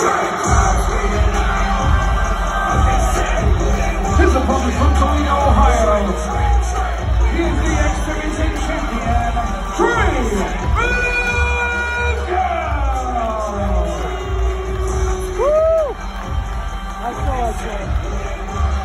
His opponent from Toledo, Ohio. He is the champion, Woo! I saw it,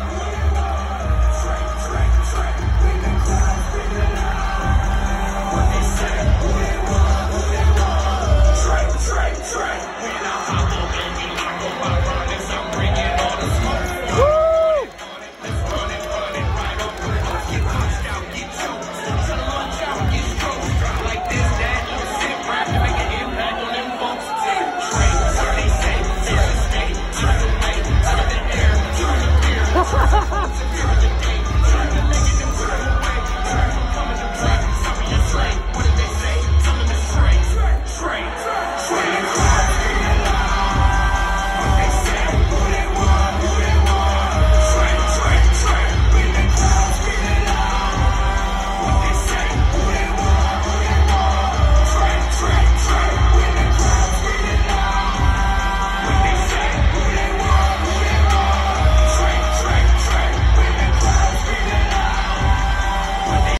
Ha ha ha!